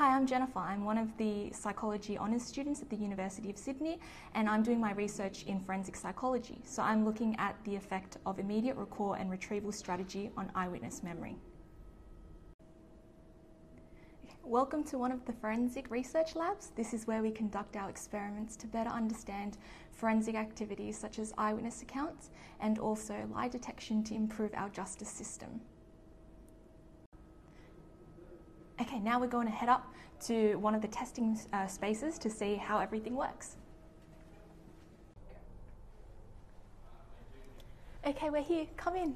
Hi, I'm Jennifer. I'm one of the psychology honours students at the University of Sydney and I'm doing my research in forensic psychology. So I'm looking at the effect of immediate recall and retrieval strategy on eyewitness memory. Welcome to one of the forensic research labs. This is where we conduct our experiments to better understand forensic activities such as eyewitness accounts and also lie detection to improve our justice system. Okay, now we're going to head up to one of the testing uh, spaces to see how everything works. Okay, we're here. Come in.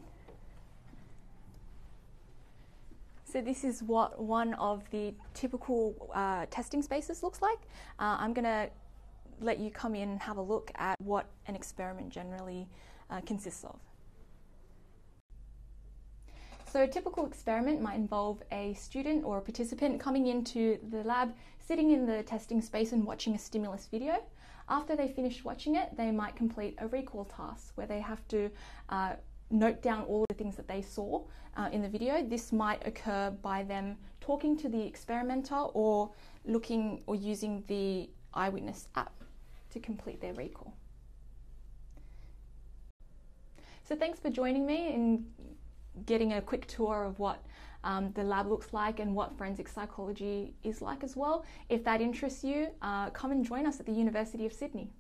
So this is what one of the typical uh, testing spaces looks like. Uh, I'm going to let you come in and have a look at what an experiment generally uh, consists of. So a typical experiment might involve a student or a participant coming into the lab, sitting in the testing space and watching a stimulus video. After they finish watching it, they might complete a recall task where they have to uh, note down all the things that they saw uh, in the video. This might occur by them talking to the experimenter or looking or using the eyewitness app to complete their recall. So thanks for joining me in getting a quick tour of what um, the lab looks like and what forensic psychology is like as well. If that interests you, uh, come and join us at the University of Sydney.